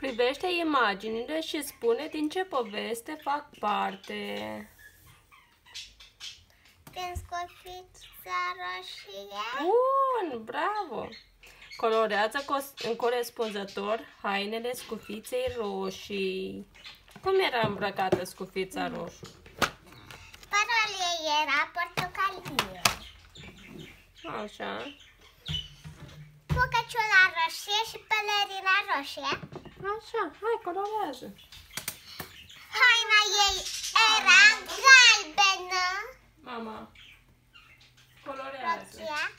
Privește imaginile și spune din ce poveste fac parte. Din scofița roșie. Bun, bravo! Colorează corespunzător hainele scufiței roșii. Cum era îmbrăcată scufița roșu? Părul ei era portocalie. Așa. Focăciula roșie și pelerina roșie. Așa, hai, colorează. Haina ei era galbenă. Mama, colorează. Rochia.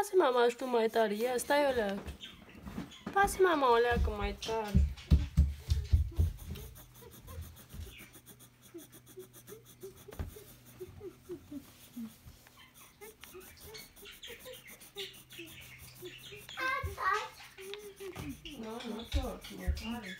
Pasă mama și tu mai tare. Ia, stai o leacă. Pasă mama o leacă mai tare. Nu, nu tot, mai tare.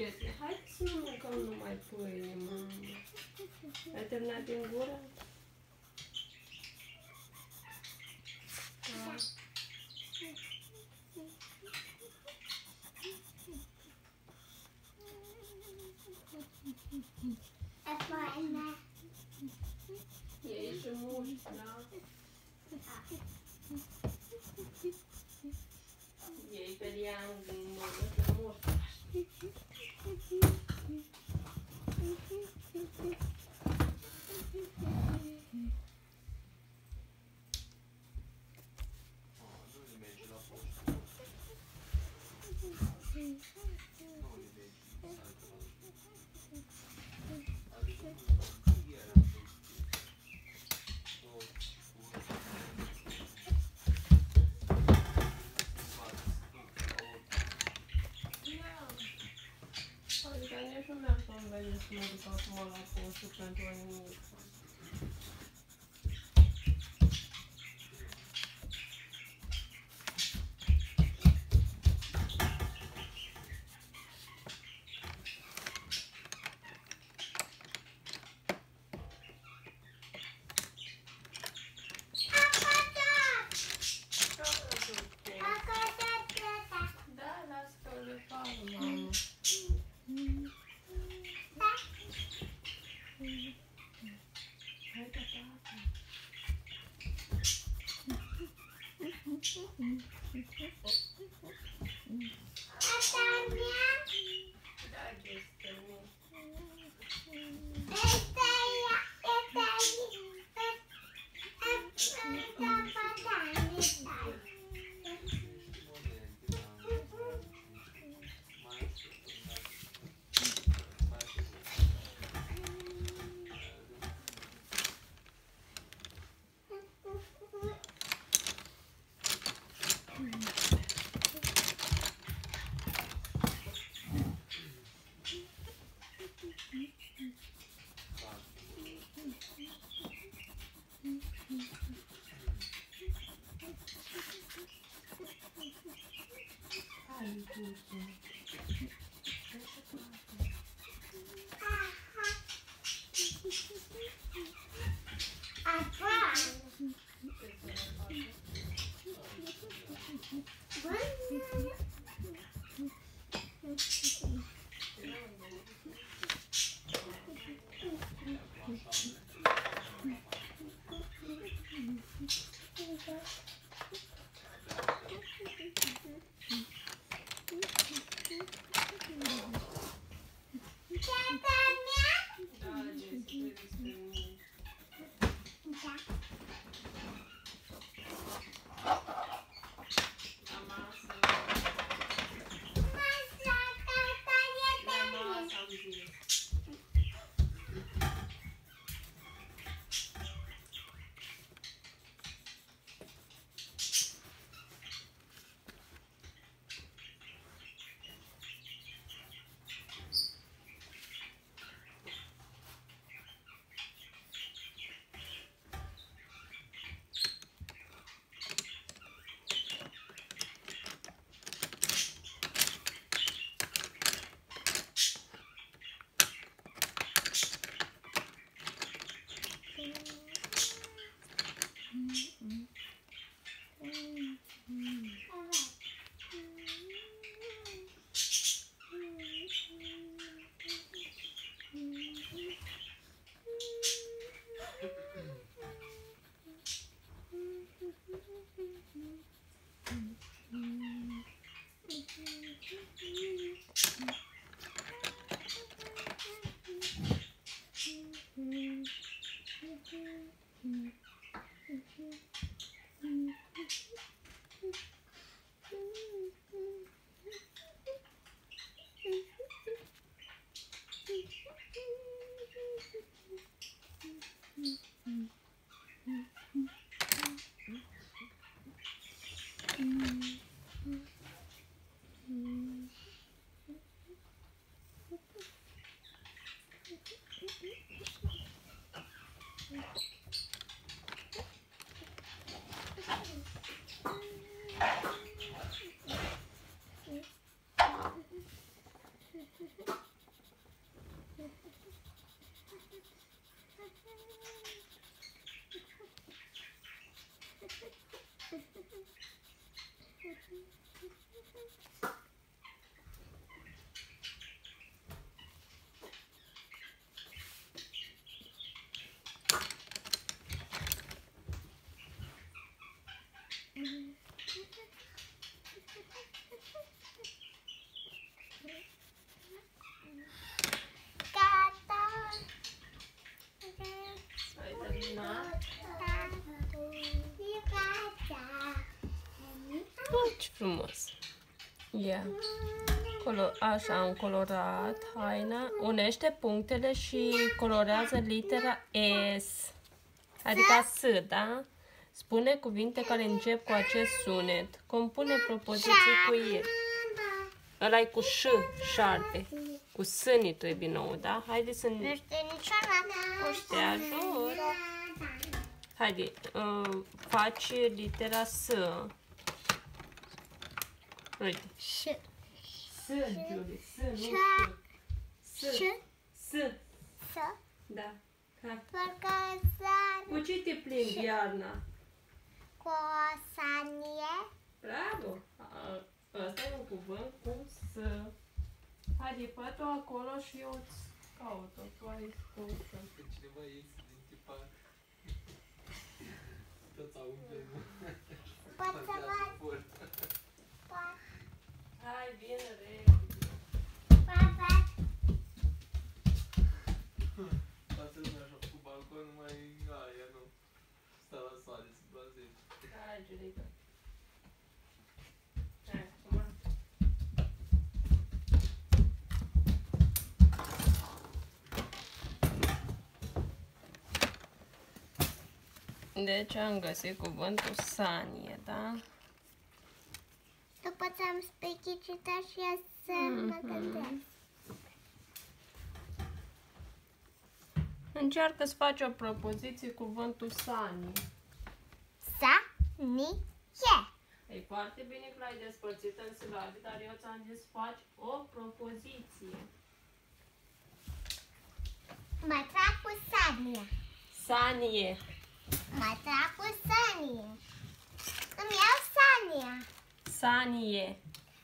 Prietene, hai să nu mâncăm numai pâine, mamă. Ai terminat din gură? Da. E și mușchi, da? Ei pe Nu mi-am convenit să mă duc acum la postul pentru. Da, careful. people. Frumos. Ia. Colo- așa am colorat haina. Unește punctele și colorează litera S. Adică S, da? Spune cuvinte care încep cu acest sunet. Compune propoziții cu el. ăla e cu ș, șarpe. Cu s ni trebuie nou, da? Haide să Nu ne... știu niciodată cu Te ajut. Haide, uh, faci litera S. Uite. Și S, Julie, S, nu Și- ș. S, și S. să Da. Hai. parcă să Cu ce te plimbi iarna? cu o sanie Bravo! A- Ăsta e un cuvânt cu S. Haide, fă tu acolo și eu îți caut-o. Tu ai spus. Că cineva iese din tipar. Toți aude, nu? pot să văd Deci am găsit cuvântul sanie, da? După ce am specificat și eu să mă gândesc. Încearcă să faci o propoziție cu cuvântul sanie. Sa, ni, e. E foarte bine că l-ai despărțit în silabe, dar eu ți-am zis să faci o propoziție. Mă trag cu sanie. Sanie. Mă trag cu sanie. Îmi iau sania. Sanie.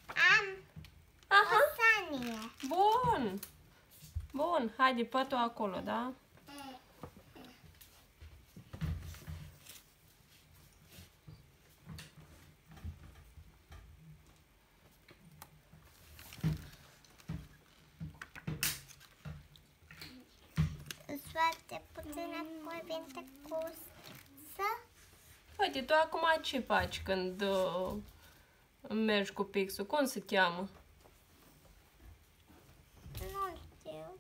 Am o Aha. sanie. Bun. Bun. Haide, fă tu acolo, da? Sunt foarte puține cuvinte cu să. Uite, tu acum ce faci când uh, mergi cu pixul? Cum se cheamă? Nu știu.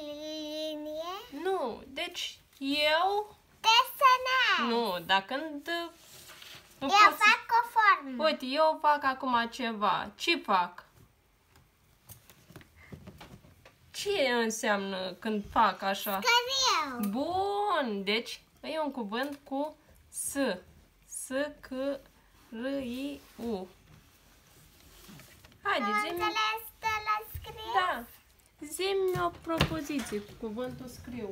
Linie. Nu, deci eu... Desenez. Nu, dar când... uh, Nu Eu poți... fac o formă. Uite, eu fac acum ceva. Ce fac? Ce înseamnă când fac așa? Scriu. Bun, deci e un cuvânt cu S. S, C, R, I, U. Haide, Am zi înțeles de la scriu? Da. zi o propoziție cu cuvântul scriu.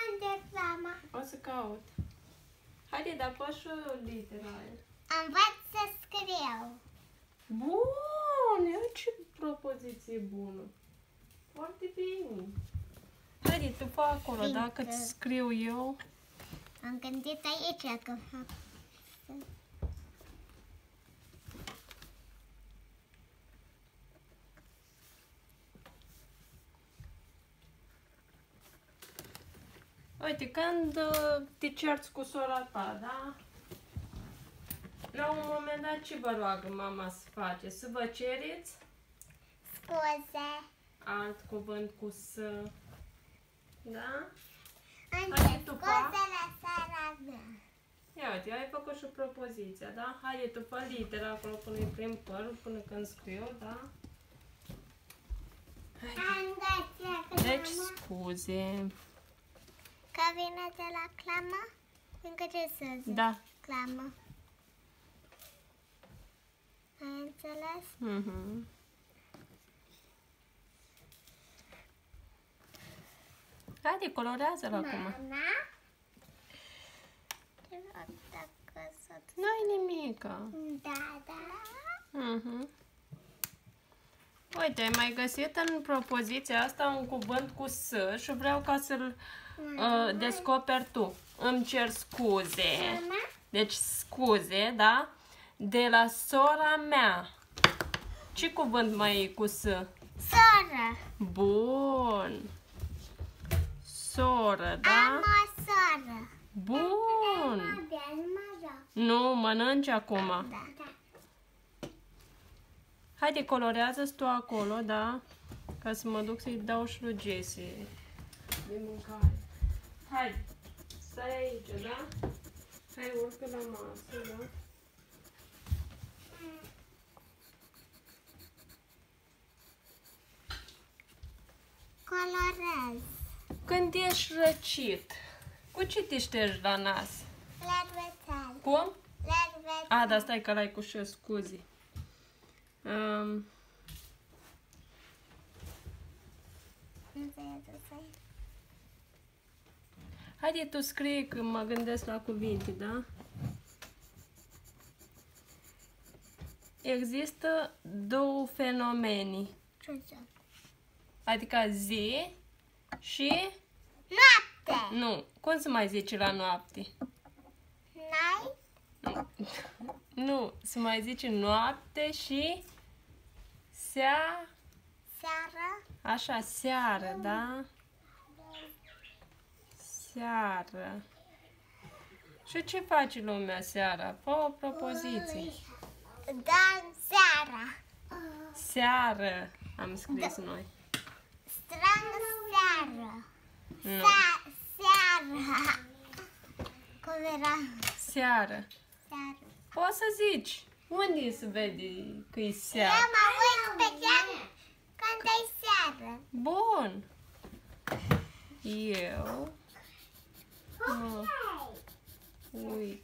Unde e flama? O să caut. Haide, dar fă și litera aia. Învăț să scriu. Bun, ia ce propoziție bună. Foarte bine. Haide, tu fă acolo, Fiindcă- dacă îți scriu eu. Am gândit aici că fac. Uite, când uh, te cerți cu sora ta, da? La un moment dat ce vă roagă mama să face? Să vă cereți Scuze. alt cuvânt cu S. Da? Înce Haide tu, pa. scuze la seara mea. Ia uite, ai făcut și propoziția, da? Haide, tu fă litera acolo până îi prim părul, până când scriu, da? Am găsit Deci, clamă. scuze. Că vine de la clamă? Încă ce să zic? Da. Clamă. Ai înțeles? Mhm. Haide, colorează-l acum. Mama? Te rog dacă să... Nu-i nimica. Da, da. Mhm. Uite, ai mai găsit în propoziția asta un cuvânt cu S și vreau ca să-l uh, descoperi tu. Îmi cer scuze. Mama? Deci scuze, da? De la sora mea. Ce cuvânt mai e cu S? Soră. Bun. Soră, Am da? o soră. Bun! Abia, nu mă joc. Nu, mănânci acum. Da. Haide, colorează tu acolo, da? Ca să mă duc să-i dau și lui Jessie de mâncare. Hai, stai aici, da? Hai, urcă la masă, da? Colorez. Când ești răcit, cu ce te ștergi la nas? Lervețel. Cum? Lervețel. A, da, stai că l-ai cu și scuzi. Um, Nu se ia să se- haide, tu scrie că mă gândesc la cuvinte, da? Există două fenomene, Ce să? adică zi și... Noapte. Nu, cum se mai zice la noapte? N-ai? Nu, se mai zice noapte și... Sea... Seară? Așa, seară, da? Seară. Și ce face lumea seara? Fă o propoziție. Da, seara. Seară, am scris noi. Strâng seară. Nu. Sa- seara. Cum era? Seară. Seară. Poți să zici. Unde se vede că e Eu seară? mă uit pe geam când e seară. Bun. Eu mă uit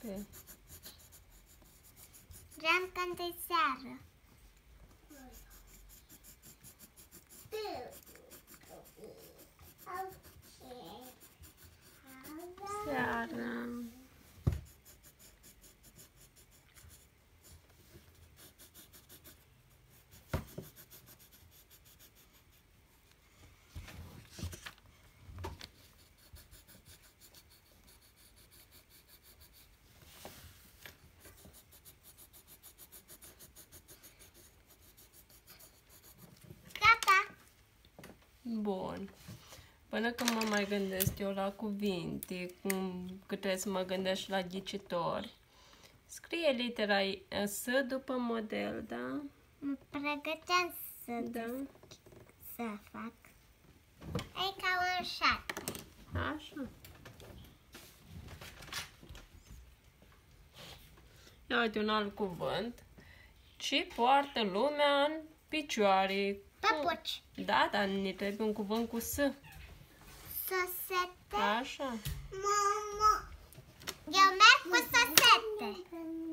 pe Geam când e seară. seară. Gata. Bun. Până când mă mai gândesc eu la cuvinte, cum că trebuie să mă gândesc și la ghicitori. Scrie litera I- S după model, da? Mă pregăteam să, Da. să fac. E ca un șapte. Așa. Ia uite un alt cuvânt. Ce poartă lumea în picioare? Păpuci. Da, dar ne trebuie un cuvânt cu S. Sosete. Așa. Mama. Eu merg cu sosete.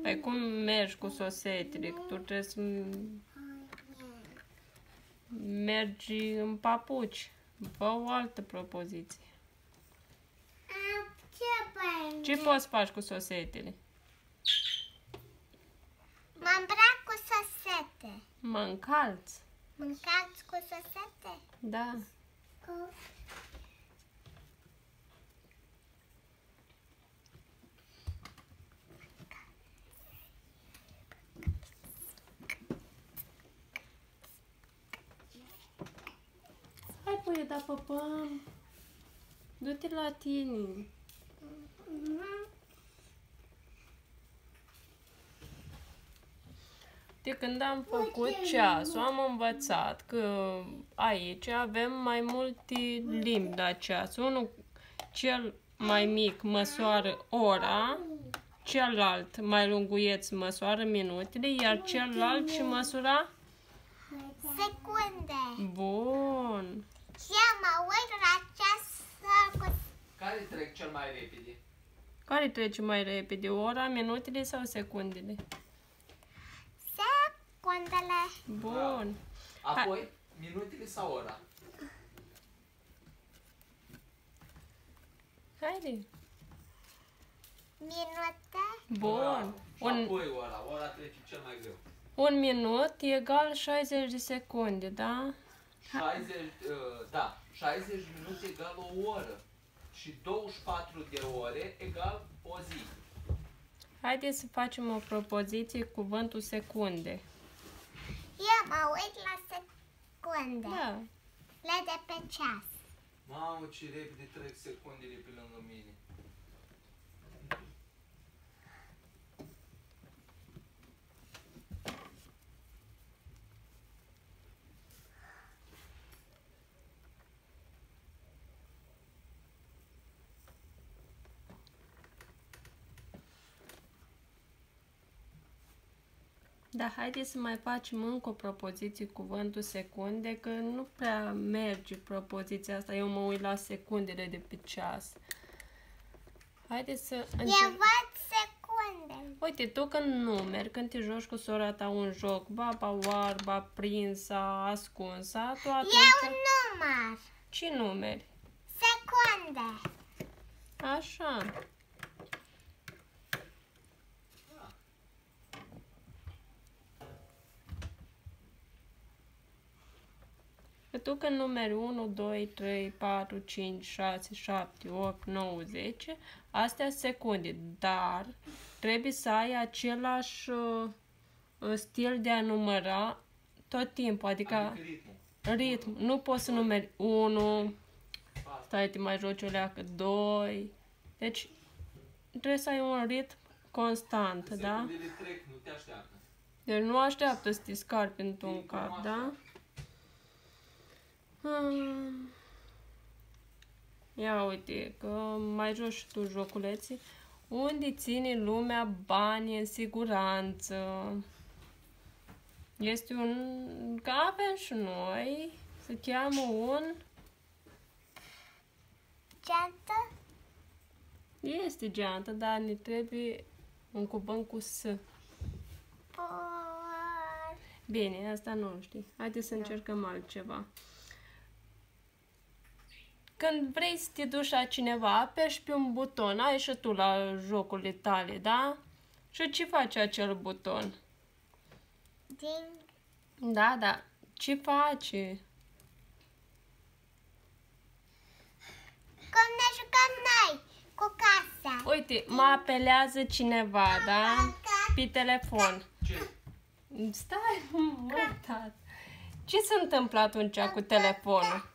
Păi cum mergi cu sosetele? Că tu trebuie să m- mergi în papuci. Fă o altă propoziție. Ce păi? Ce poți să faci cu sosetele? Mă îmbrac cu sosete. Mă încalți. Mâncați cu sosete? Da. Cu... Hai, puie, da păpăm. Du-te la tine. De când am făcut ceasul, am învățat că aici avem mai multe limbi la ceas. Unul, cel mai mic, măsoară ora, celălalt, mai lunguieț, măsoară minutele, iar celălalt și măsura? Secunde. Bun. Și eu mă uit la ceas cu Care trec cel mai repede? Care trece mai repede, ora, minutele sau secundele? Secundele. Bun. Apoi, minutele sau ora? Haide. Minute. Bun. Și Un, apoi ora. Ora trece cel mai greu. un minut egal 60 de secunde, da? 60, uh, da, 60 minute egal o oră. Și 24 de ore egal o zi. Haideți să facem o propoziție cu cuvântul secunde. Eu mă uit la secunde. Da. Le de pe ceas. Mamă, ce repede trec secundele pe lângă mine. Da, haideți să mai facem încă o propoziție cu cuvântul secunde, că nu prea merge propoziția asta. Eu mă uit la secundele de pe ceas. Haideți să Eu încercăm. văd secunde. Uite, tu când numeri, când te joci cu sora ta un joc, baba oarba, prinsa, ascunsa, tu atunci... Eu număr. Ce numeri? Secunde. Așa. Tu când numeri 1, 2, 3, 4, 5, 6, 7, 8, 9, 10, astea sunt secunde, dar trebuie să ai același uh, stil de a număra tot timpul, adică Adică ritmul. ritm. Nu poți să numeri 1, Patru. stai, te mai joci o leacă, 2. Deci, trebuie să ai un ritm constant, da? Secundele trec, nu te așteaptă. Deci nu așteaptă să te scarpi într-un cap, da? Hmm. Ia uite, că mai joci și tu joculeții. Unde ține lumea bani în siguranță? Este un... Că avem și noi. Se cheamă un... Geantă. Este geantă, dar ne trebuie un cuvânt cu S. Por. Bine, asta nu știi. Haideți să încercăm altceva. Când vrei să te duci la cineva, apeși pe un buton, ai și tu la jocurile tale, da? Și ce face acel buton? Ding. Da, da. Ce face? Cum ne jucăm noi cu casa. Uite, mă apelează cineva, da? Pe telefon. Ce? Stai, mă, tată. Ce se întâmplă atunci cu telefonul?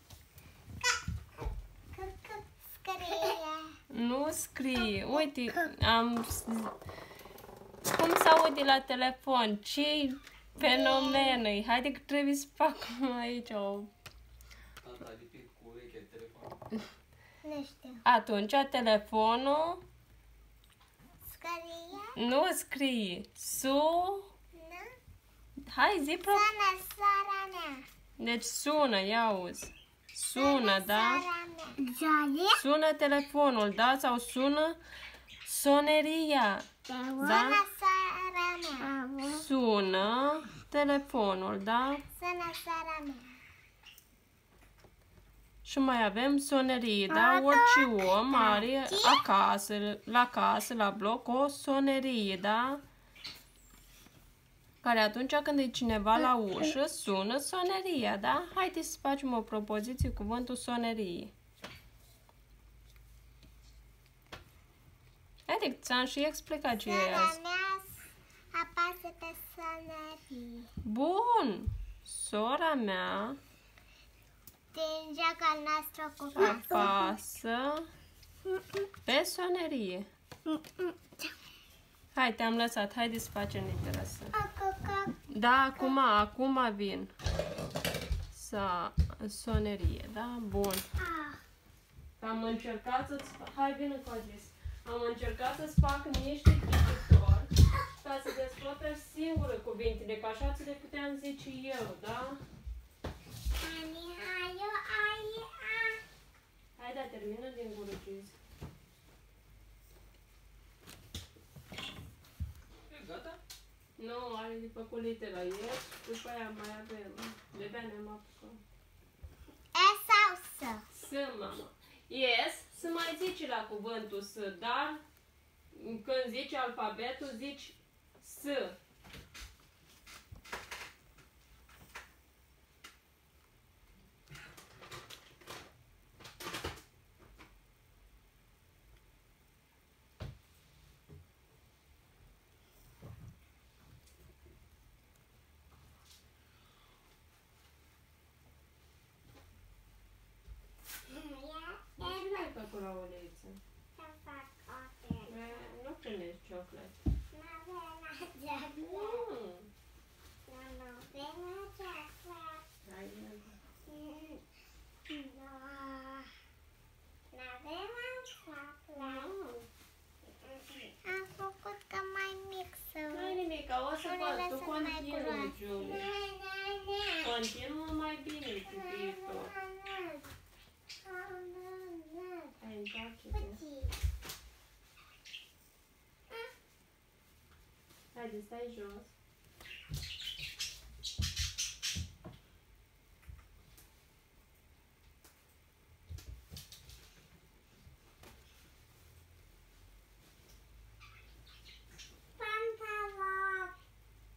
Scrie. Nu scrie. Uite, am... Cum se aude la telefon? ce fenomen e? Haide că trebuie să fac aici o... Tata a lipit cu urechea de telefon. Nu știu. Atunci telefonul Scrie. nu scrie. Su... Nu? Hai, zi pro... Sună sora mea. Deci sună, ia auzi. Sună, da? Sora mea. Jolie? Sună telefonul, da? Sau sună soneria. Da? Sună sora mea. Sună telefonul, da? Sună sora mea. Și mai avem sonerie, da? Orice om are acasă, la casă, la bloc, o sonerie, da? Care atunci când e cineva la ușă, sună soneria, da? Haideți să facem o propoziție cu cuvântul sonerie. Haide, ți-am și explicat ce e Sora asta. mea apasă pe sonerie. Bun! Sora mea Din jocul nostru cu casa. apasă pe sonerie. Hai, te-am lăsat. Haide să facem litera să. Coco. Da, acum, acum vin. Să sonerie, da? Bun. Ah. Am încercat să-ți fac... Hai, vină cu Adis. Am încercat să-ți fac niște cititori ca să descoperi singură cuvintele, că așa ți le puteam zice eu, da? Ani, aio, ai, a. Hai, da, termină din gură ce zic. E gata? Nu, are de făcut litera ieri, după aia mai avem. De bea ne-am apucat. E sau să? S, mama. Yes, să mai zici la cuvântul S, dar când zici alfabetul, zici S. Nu ai făcut la uleiță. Să fac o pene. Nu primești ciocolată. N-avem aceasta. Mm. N-avem aceasta. Hai, vină. Nu. N-avem aceasta. Mm. Am făcut ca mai mic să Nu-i nimic, o să Nu ne fac, tu lăsăm mai Continuă, groasă. Julie. Continuă mai bine cu viitor. Hai, întoarce-te. Haide, stai jos.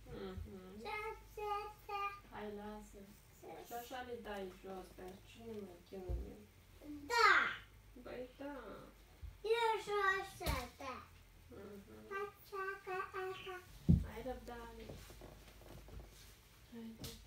Mhm. Hai, lasă. Și așa le dai jos, pe cine mai chinuie? Da, Băi, da. eu și așa, da. Mhm.